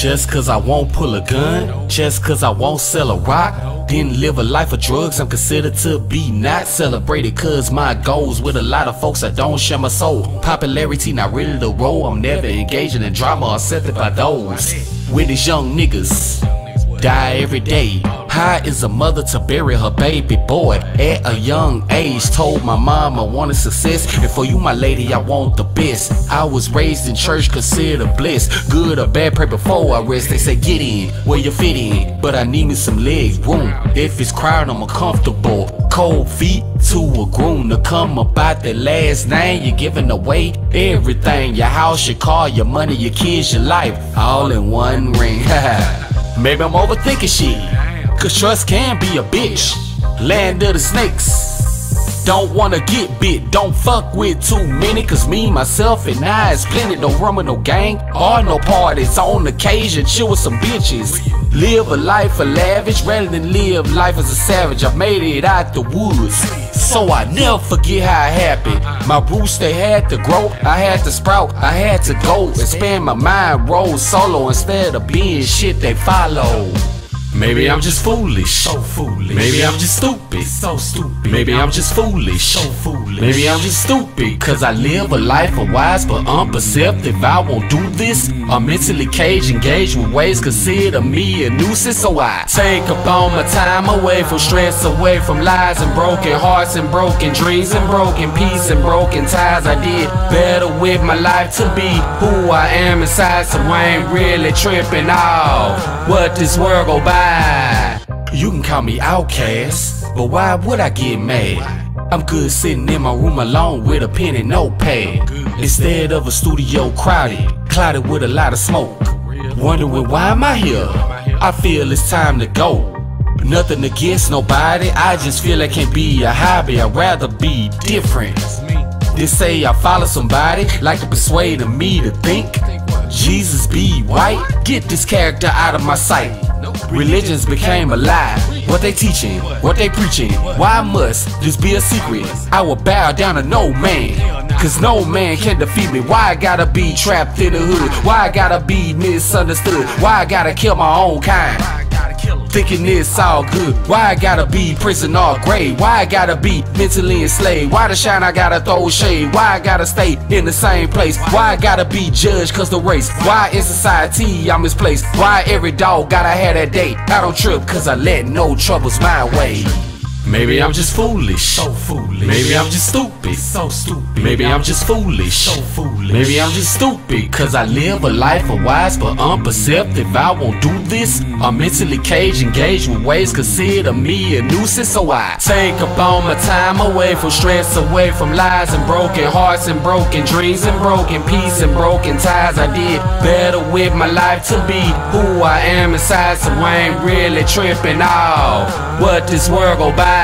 Just cause I won't pull a gun, just cause I won't sell a rock. Didn't live a life of drugs, I'm considered to be not celebrated. Cause my goals with a lot of folks that don't share my soul. Popularity not really the role, I'm never engaging in drama or accepted by those. With these young niggas, die every day. How is a mother to bury her baby boy at a young age? Told my mom I wanted success, and for you, my lady, I want the best. I was raised in church, considered bliss. Good or bad, pray before I rest. They say get in where you fit in, but I need me some leg room. If it's crowded, I'm uncomfortable. Cold feet to a groom to come about that last name. You're giving away everything your house, your car, your money, your kids, your life, all in one ring. Maybe I'm overthinking shit. Cause trust can be a bitch. Land of the snakes. Don't wanna get bit, don't fuck with too many. Cause me, myself, and I is plenty. No rum with no gang or no parties. On occasion, chill with some bitches. Live a life of lavish rather than live life as a savage. I made it out the woods. So I never forget how it happened. My roots they had to grow, I had to sprout, I had to go. Expand my mind, roll solo instead of being shit they follow. Maybe I'm just foolish. So foolish. Maybe I'm just stupid. So stupid. Maybe I'm just foolish. So foolish. Maybe I'm just stupid. Cause I live a life of wise but unperceptive. I won't do this. I'm mentally caged, engaged with ways consider me a nuisance. So I take up all my time away from stress, away from lies and broken hearts and broken dreams and broken peace and broken ties. I did better with my life to be who I am inside. So I ain't really tripping off what this world go by. You can call me outcast, but why would I get mad? I'm good sitting in my room alone with a pen and notepad. Instead of a studio crowded, clouded with a lot of smoke. Wondering why am I here? I feel it's time to go. Nothing against nobody, I just feel it can't be a hobby. I'd rather be different. They say I follow somebody, like to persuade me to think Jesus be white. Get this character out of my sight. Religions became a lie. What they teaching, what they preaching. Why must this be a secret? I will bow down to no man. Cause no man can defeat me. Why I gotta be trapped in the hood? Why I gotta be misunderstood? Why I gotta kill my own kind? Thinking it's all good. Why I gotta be prison or grave? Why I gotta be mentally enslaved? Why the shine I gotta throw shade? Why I gotta stay in the same place? Why I gotta be judged cause the race? Why in society I'm misplaced? Why every dog gotta have that date? I don't trip cause I let no troubles my way. Maybe I'm just foolish. So foolish. Maybe I'm just stupid. So stupid. Maybe I'm just foolish. So foolish. Maybe I'm just stupid. Cause I live a life of wise but unperceptive. I won't do this. I'm mentally caged, engaged with ways consider me a nuisance. So I take up all my time away from stress, away from lies and broken hearts and broken dreams and broken peace and broken ties. I did better with my life to be who I am inside. So I ain't really tripping off what this world go by.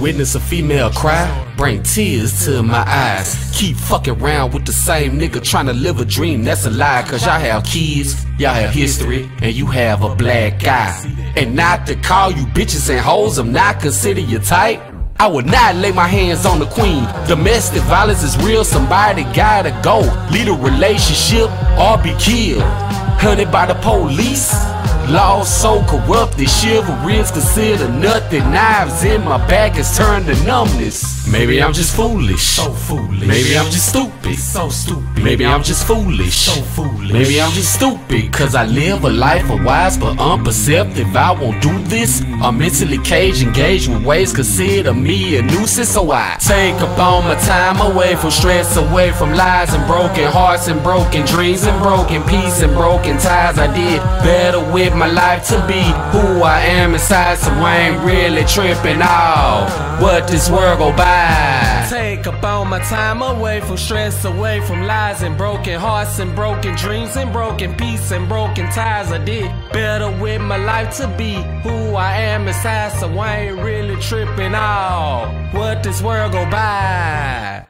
Witness a female cry, bring tears to my eyes. Keep fucking around with the same nigga trying to live a dream, that's a lie. Cause y'all have kids, y'all have history, and you have a black eye. And not to call you bitches and hoes, I'm not consider you type. I would not lay my hands on the queen. Domestic violence is real, somebody gotta go. Lead a relationship or be killed. Hunted by the police. Law so corrupted, chivalry is considered nothing. Knives in my back has turned to numbness. Maybe I'm just foolish. So foolish. Maybe I'm just stupid. So stupid. Maybe I'm just foolish. So foolish. Maybe I'm just stupid. Cause I live a life of wise but unperceptive. I won't do this. I'm mentally caged, engaged with ways consider me a nuisance. So I take up all my time away from stress, away from lies and broken hearts and broken dreams and broken peace and broken ties. I did better with my life to be who I am inside, so I ain't really tripping off what this world go by. Take up all my time away from stress, away from lies and broken hearts and broken dreams and broken peace and broken ties. I did better with my life to be who I am inside, so I ain't really tripping out. What this world go by.